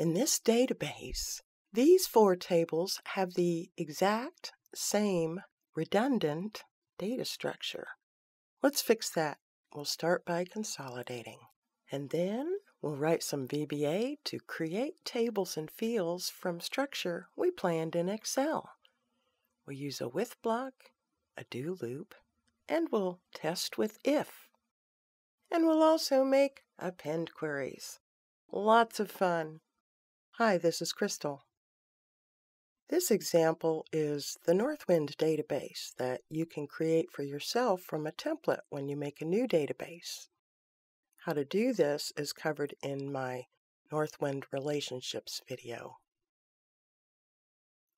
In this database, these four tables have the exact same redundant data structure. Let's fix that. We'll start by consolidating. And then we'll write some VBA to create tables and fields from structure we planned in Excel. We'll use a with block, a do loop, and we'll test with if. And we'll also make append queries. Lots of fun. Hi, this is Crystal. This example is the Northwind database that you can create for yourself from a template when you make a new database. How to do this is covered in my Northwind Relationships video.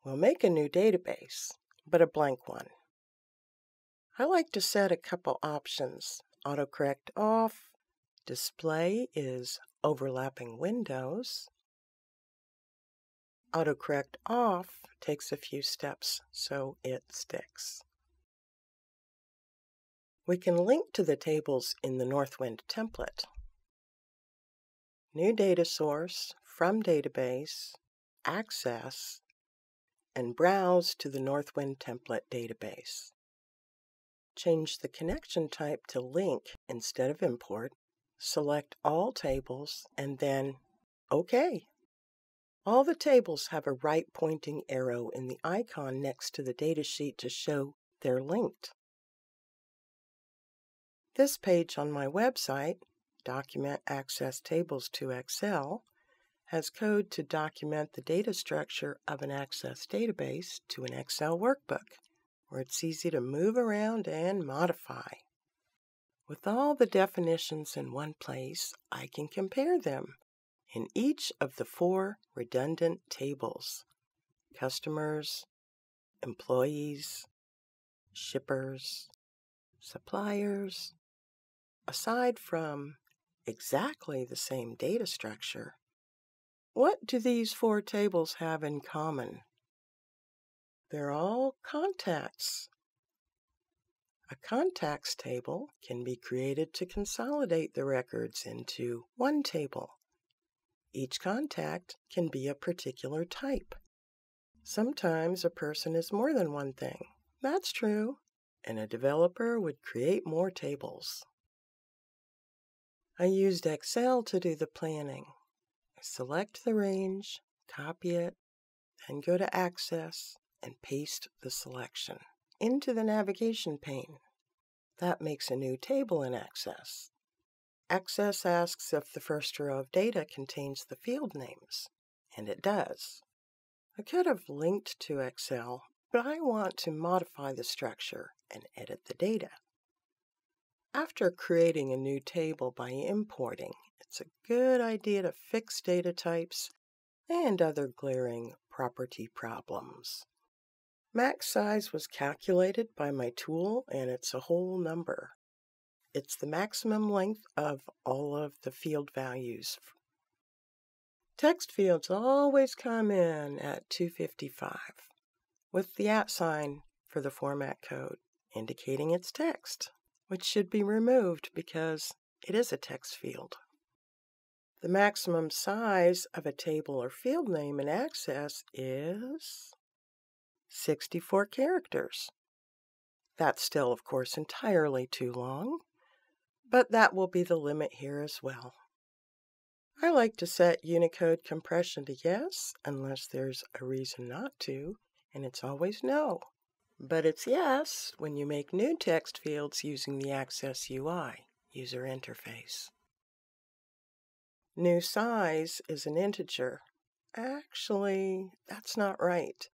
We'll make a new database, but a blank one. I like to set a couple options. Autocorrect off, display is overlapping windows. Autocorrect off takes a few steps so it sticks. We can link to the tables in the Northwind template. New data source, from database, access, and browse to the Northwind template database. Change the connection type to link instead of import. Select all tables and then OK. All the tables have a right pointing arrow in the icon next to the datasheet to show they're linked. This page on my website, Document Access Tables to Excel, has code to document the data structure of an Access database to an Excel workbook, where it's easy to move around and modify. With all the definitions in one place, I can compare them in each of the four redundant tables customers, employees, shippers, suppliers, Aside from exactly the same data structure, what do these four tables have in common? They're all contacts. A contacts table can be created to consolidate the records into one table. Each contact can be a particular type. Sometimes a person is more than one thing. That's true. And a developer would create more tables. I used Excel to do the planning. I select the range, copy it, then go to Access and paste the selection into the navigation pane. That makes a new table in Access. Access asks if the first row of data contains the field names, and it does. I could have linked to Excel, but I want to modify the structure and edit the data. After creating a new table by importing, it's a good idea to fix data types and other glaring property problems. Max size was calculated by my tool and it's a whole number. It's the maximum length of all of the field values. Text fields always come in at 255 with the at sign for the format code indicating it's text which should be removed because it is a text field. The maximum size of a table or field name in Access is 64 characters. That's still, of course, entirely too long, but that will be the limit here as well. I like to set Unicode compression to yes unless there's a reason not to, and it's always no. But it's yes when you make new text fields using the Access UI user interface. New size is an integer. Actually, that's not right.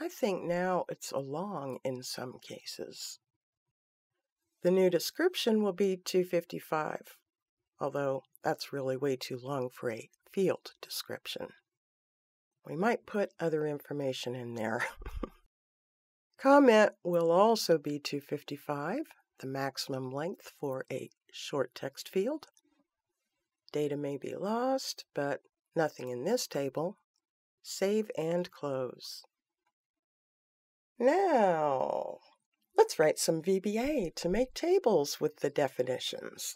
I think now it's a long in some cases. The new description will be 255, although that's really way too long for a field description. We might put other information in there. Comment will also be 255, the maximum length for a short text field. Data may be lost, but nothing in this table. Save and close. Now, let's write some VBA to make tables with the definitions.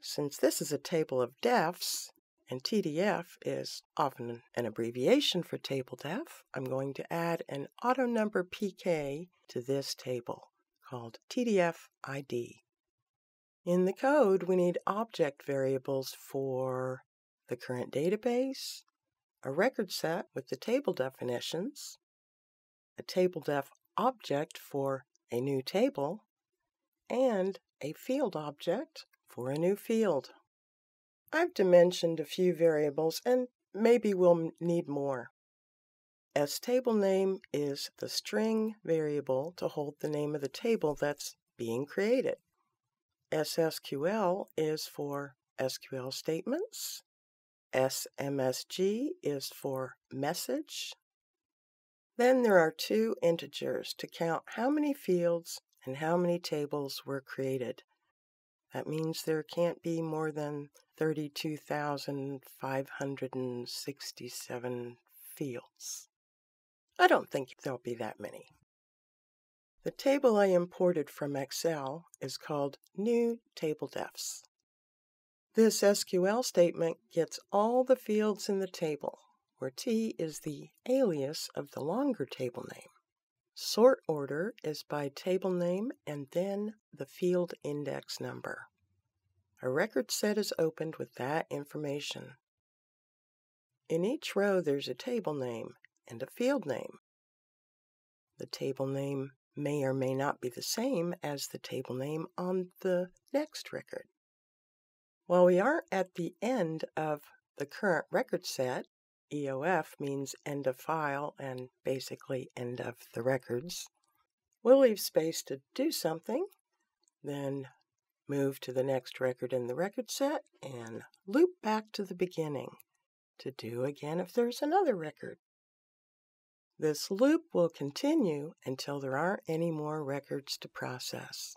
Since this is a table of defs, and TDF is often an abbreviation for table def, I'm going to add an auto number PK to this table called TDF ID. In the code, we need object variables for the current database, a record set with the table definitions, a table def object for a new table, and a field object for a new field. I've dimensioned a few variables and maybe we'll need more. sTableName is the string variable to hold the name of the table that's being created. SSQL is for SQL statements. SMSG is for message. Then there are two integers to count how many fields and how many tables were created. That means there can't be more than 32,567 fields. I don't think there'll be that many. The table I imported from Excel is called New Table Defs. This SQL statement gets all the fields in the table, where T is the alias of the longer table name. Sort order is by table name and then the field index number. A record set is opened with that information. In each row there's a table name and a field name. The table name may or may not be the same as the table name on the next record. While we aren't at the end of the current record set, EOF means end of file and basically end of the records. We'll leave space to do something, then move to the next record in the record set and loop back to the beginning to do again if there's another record. This loop will continue until there aren't any more records to process.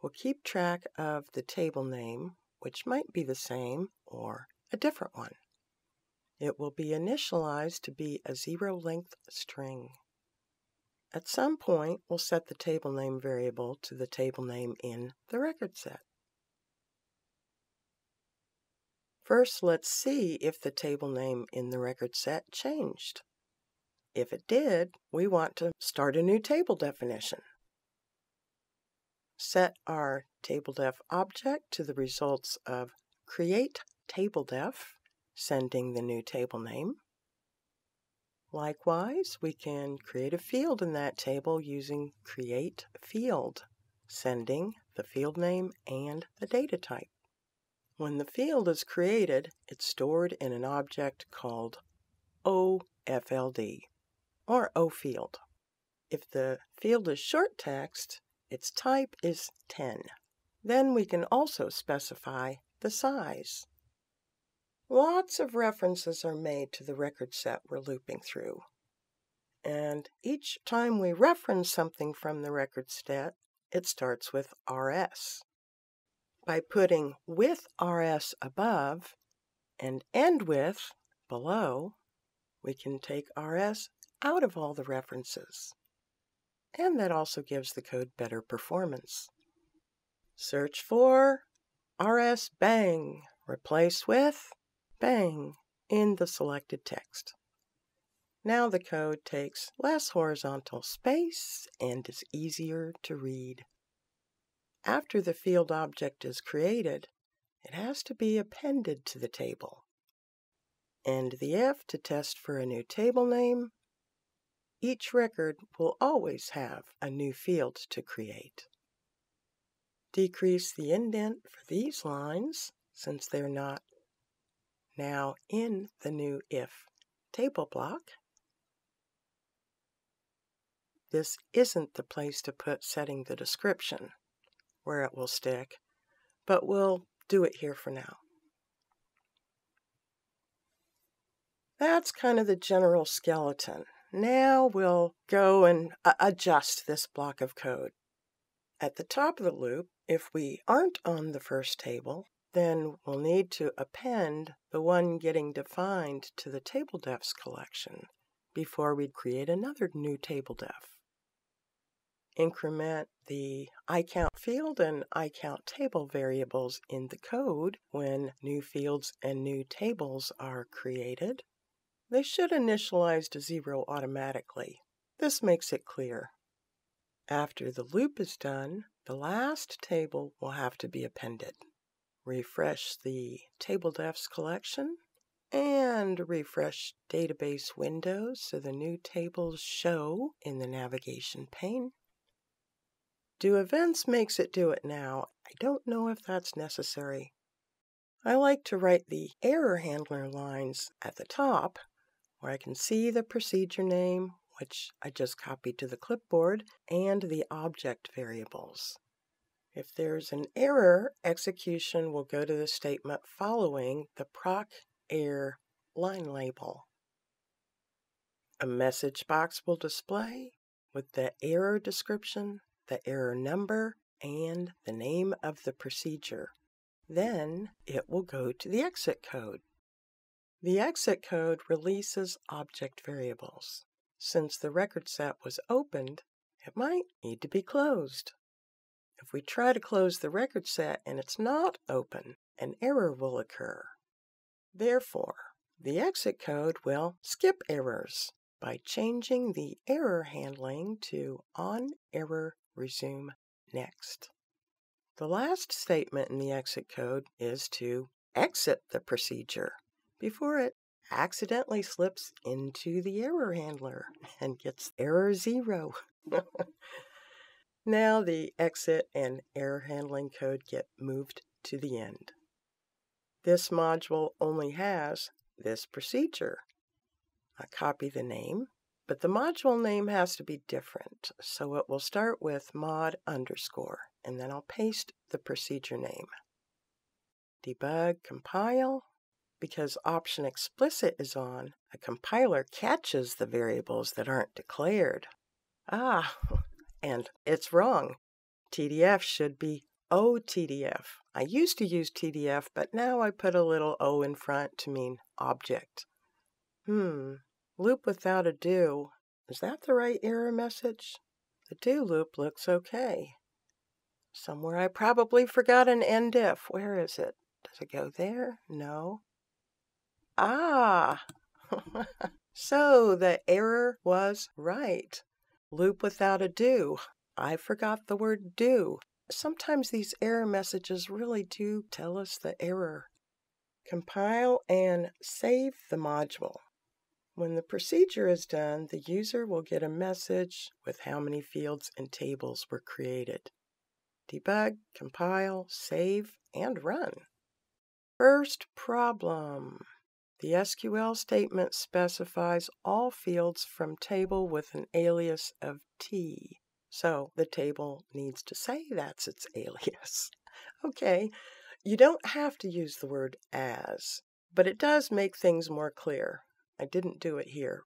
We'll keep track of the table name, which might be the same or a different one. It will be initialized to be a zero-length string. At some point, we'll set the table name variable to the table name in the record set. First, let's see if the table name in the record set changed. If it did, we want to start a new table definition. Set our TableDef object to the results of create TableDef sending the new table name. Likewise, we can create a field in that table using create field, sending the field name and the data type. When the field is created, it's stored in an object called OFLD, or OField. If the field is short text, its type is 10. Then we can also specify the size. Lots of references are made to the record set we're looping through. And each time we reference something from the record set, it starts with RS. By putting with RS above and end with below, we can take RS out of all the references. And that also gives the code better performance. Search for RS bang, replace with bang in the selected text. Now the code takes less horizontal space and is easier to read. After the field object is created, it has to be appended to the table. End the F to test for a new table name. Each record will always have a new field to create. Decrease the indent for these lines since they're not now in the new if table block. This isn't the place to put setting the description where it will stick, but we'll do it here for now. That's kind of the general skeleton. Now we'll go and adjust this block of code. At the top of the loop, if we aren't on the first table, then we'll need to append the one getting defined to the table defs collection before we create another new table def. increment the iCount field and iCount table variables in the code when new fields and new tables are created. They should initialize to zero automatically. This makes it clear. After the loop is done, the last table will have to be appended. Refresh the table defs collection and refresh database windows so the new tables show in the navigation pane. Do events makes it do it now. I don't know if that's necessary. I like to write the error handler lines at the top where I can see the procedure name, which I just copied to the clipboard, and the object variables. If there's an error, execution will go to the statement following the proc error line label. A message box will display with the error description, the error number, and the name of the procedure. Then it will go to the exit code. The exit code releases object variables. Since the record set was opened, it might need to be closed. If we try to close the record set and it's not open, an error will occur. Therefore, the exit code will skip errors by changing the error handling to on error resume next. The last statement in the exit code is to exit the procedure before it accidentally slips into the error handler and gets error zero. now the exit and error handling code get moved to the end. This module only has this procedure. I copy the name, but the module name has to be different, so it will start with mod underscore, and then I'll paste the procedure name. Debug, compile, because option explicit is on, a compiler catches the variables that aren't declared. Ah, and it's wrong. TDF should be OTDF. I used to use TDF, but now I put a little O in front to mean object. Hmm, loop without a do. Is that the right error message? The do loop looks okay. Somewhere I probably forgot an end if. Where is it? Does it go there? No. Ah! so the error was right. Loop without a do. I forgot the word do. Sometimes these error messages really do tell us the error. Compile and save the module. When the procedure is done, the user will get a message with how many fields and tables were created. Debug, compile, save, and run. First problem. The SQL statement specifies all fields from table with an alias of T. So the table needs to say that's its alias. Okay, you don't have to use the word as, but it does make things more clear. I didn't do it here.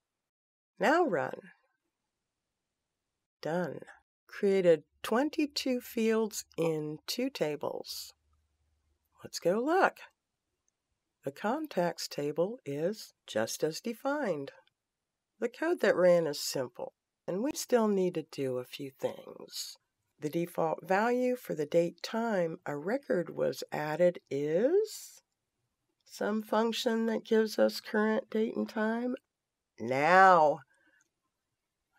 Now run. Done. Created 22 fields in two tables. Let's go look. The contacts table is just as defined. The code that ran is simple, and we still need to do a few things. The default value for the date time a record was added is some function that gives us current date and time. Now.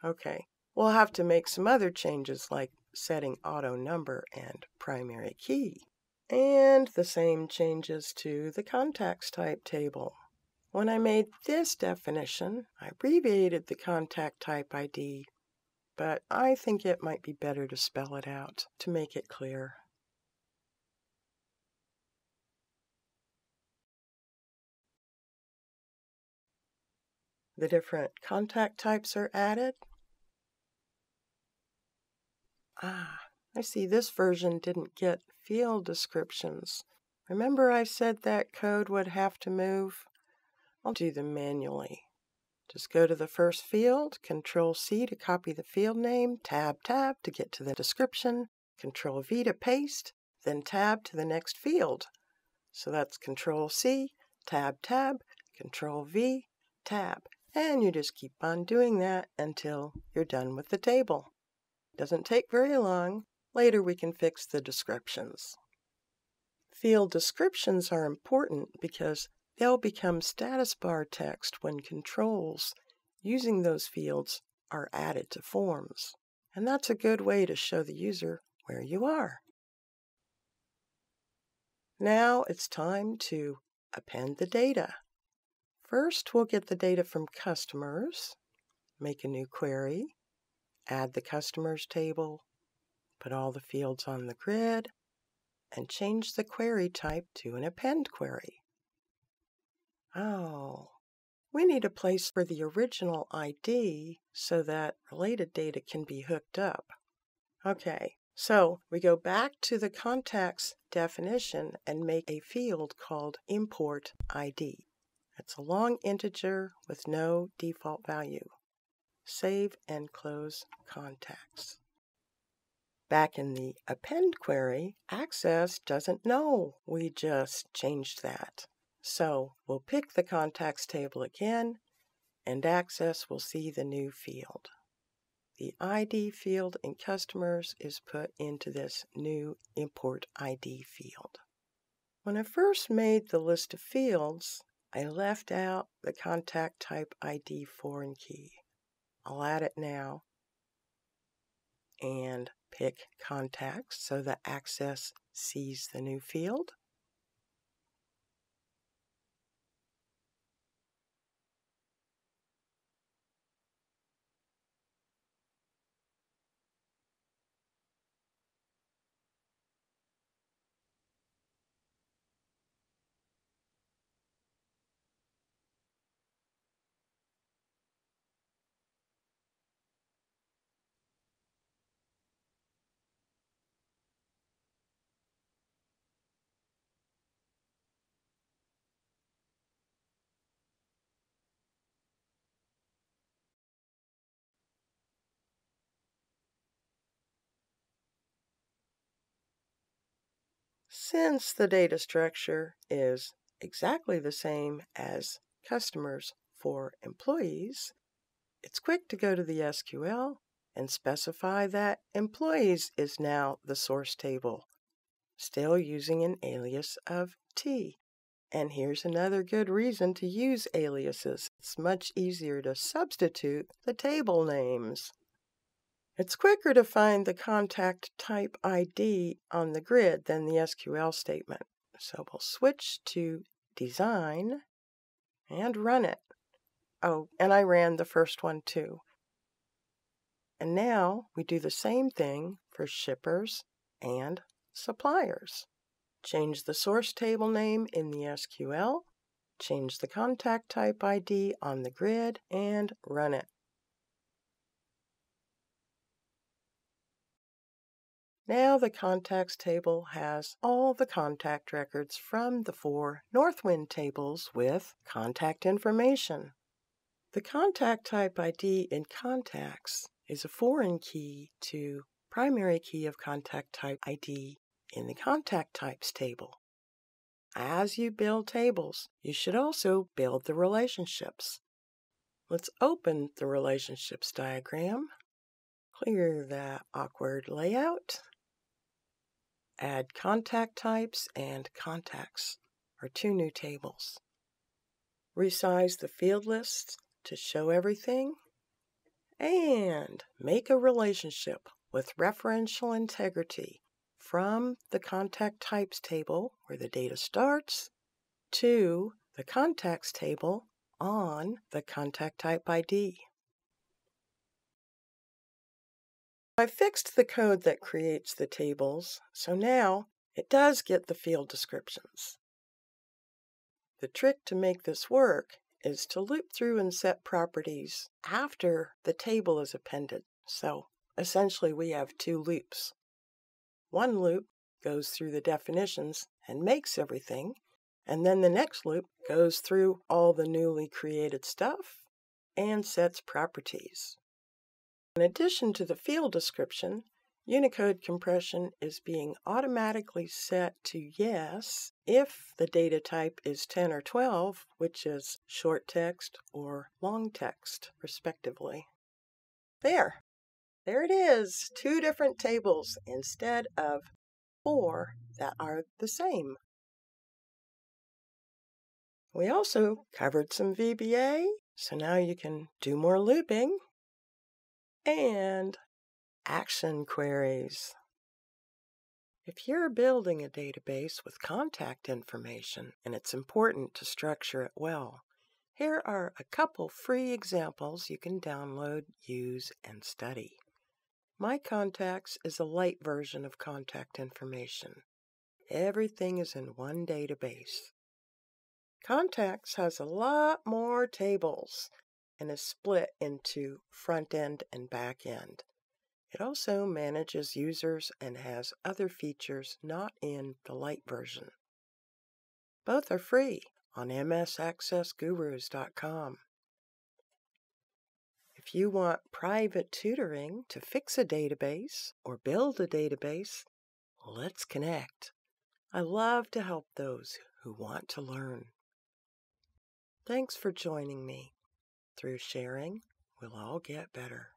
Okay, we'll have to make some other changes like setting auto number and primary key and the same changes to the contacts type table. When I made this definition, I abbreviated the contact type ID, but I think it might be better to spell it out to make it clear. The different contact types are added. Ah, I see this version didn't get field descriptions. Remember I said that code would have to move? I'll do them manually. Just go to the first field, Control C to copy the field name, Tab Tab to get to the description, Control V to paste, then Tab to the next field. So that's Control C, Tab Tab, Control V, Tab. And you just keep on doing that until you're done with the table. Doesn't take very long. Later we can fix the descriptions. Field descriptions are important because they'll become status bar text when controls using those fields are added to forms. And that's a good way to show the user where you are. Now it's time to append the data. First, we'll get the data from customers, make a new query, add the customers table, put all the fields on the grid, and change the query type to an append query. Oh, we need a place for the original ID so that related data can be hooked up. Okay, so we go back to the contacts definition and make a field called import ID. It's a long integer with no default value. Save and close contacts. Back in the append query, Access doesn't know we just changed that. So we'll pick the contacts table again, and Access will see the new field. The ID field in Customers is put into this new Import ID field. When I first made the list of fields, I left out the contact type ID foreign key. I'll add it now and pick contacts so that Access sees the new field. Since the data structure is exactly the same as customers for employees, it's quick to go to the SQL and specify that employees is now the source table, still using an alias of T. And here's another good reason to use aliases. It's much easier to substitute the table names. It's quicker to find the contact type ID on the grid than the SQL statement. So we'll switch to Design and run it. Oh, and I ran the first one too. And now we do the same thing for shippers and suppliers. Change the source table name in the SQL, change the contact type ID on the grid, and run it. Now the contacts table has all the contact records from the four Northwind tables with contact information. The contact type ID in contacts is a foreign key to primary key of contact type ID in the contact types table. As you build tables, you should also build the relationships. Let's open the relationships diagram, clear that awkward layout, Add contact types and contacts are two new tables. Resize the field lists to show everything. And make a relationship with referential integrity from the contact types table where the data starts to the contacts table on the contact type ID. I fixed the code that creates the tables, so now it does get the field descriptions. The trick to make this work is to loop through and set properties after the table is appended. So essentially we have two loops. One loop goes through the definitions and makes everything, and then the next loop goes through all the newly created stuff and sets properties. In addition to the field description, Unicode compression is being automatically set to yes if the data type is 10 or 12, which is short text or long text, respectively. There. There it is, two different tables instead of four that are the same. We also covered some VBA, so now you can do more looping and action queries. If you're building a database with contact information and it's important to structure it well, here are a couple free examples you can download, use, and study. My Contacts is a light version of contact information. Everything is in one database. Contacts has a lot more tables and is split into front end and back end. It also manages users and has other features not in the light version. Both are free on msaccessgurus.com. If you want private tutoring to fix a database or build a database, let's connect. I love to help those who want to learn. Thanks for joining me. Through sharing, we'll all get better.